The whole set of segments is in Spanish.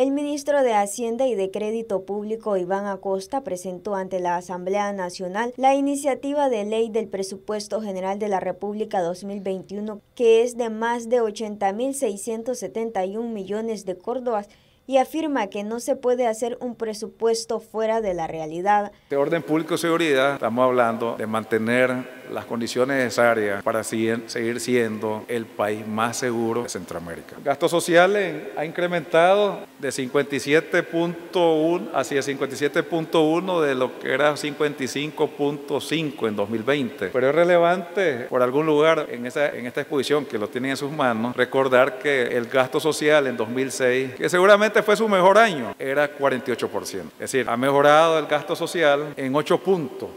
El ministro de Hacienda y de Crédito Público, Iván Acosta, presentó ante la Asamblea Nacional la iniciativa de ley del Presupuesto General de la República 2021, que es de más de 80.671 millones de córdobas y afirma que no se puede hacer un presupuesto fuera de la realidad. De orden público seguridad, estamos hablando de mantener las condiciones necesarias para seguir siendo el país más seguro de Centroamérica. El gasto social ha incrementado de 57.1 hacia 57.1 de lo que era 55.5 en 2020. Pero es relevante por algún lugar en, en esta exposición que lo tienen en sus manos, recordar que el gasto social en 2006, que seguramente fue su mejor año, era 48%. Es decir, ha mejorado el gasto social en 8 puntos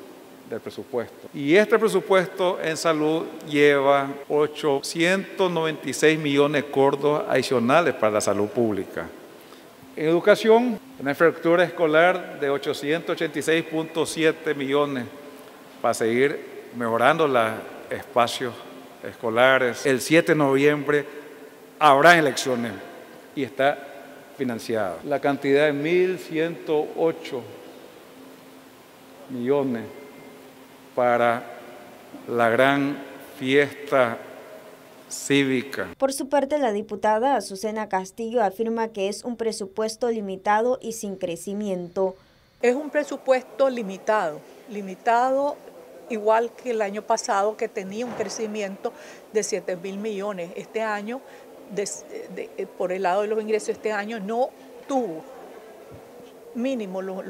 del presupuesto. Y este presupuesto en salud lleva 896 millones de cordos adicionales para la salud pública. En educación, una infraestructura escolar de 886.7 millones para seguir mejorando los espacios escolares. El 7 de noviembre habrá elecciones y está financiada. La cantidad de 1.108 millones para la gran fiesta cívica. Por su parte, la diputada Azucena Castillo afirma que es un presupuesto limitado y sin crecimiento. Es un presupuesto limitado, limitado igual que el año pasado que tenía un crecimiento de 7 mil millones. Este año, eh, por el lado de los ingresos, este año no tuvo mínimo los,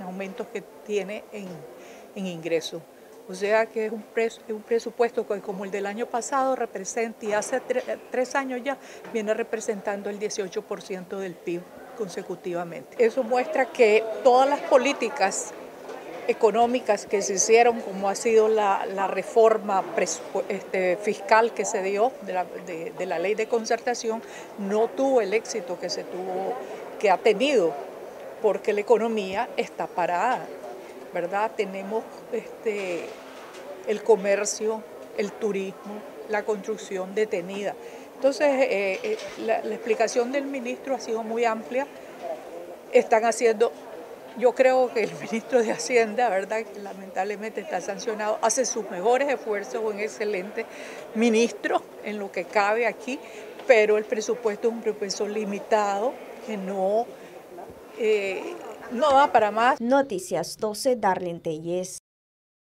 aumentos que tiene en, en ingresos. O sea que es un, un presupuesto que como el del año pasado representa y hace tres años ya viene representando el 18% del PIB consecutivamente. Eso muestra que todas las políticas económicas que se hicieron, como ha sido la, reforma este, fiscal que se dio de la, de la ley de concertación, no tuvo el éxito que se tuvo, que ha tenido, porque la economía está parada. ¿Verdad? Tenemos este, el comercio, el turismo, la construcción detenida. Entonces, eh, eh, la, explicación del ministro ha sido muy amplia. Están haciendo, yo creo que el ministro de Hacienda, ¿verdad? Lamentablemente está sancionado, hace sus mejores esfuerzos, un excelente ministro en lo que cabe aquí, pero el presupuesto es un presupuesto limitado que no... Eh, no da para más. Noticias 12, Darlene Telles.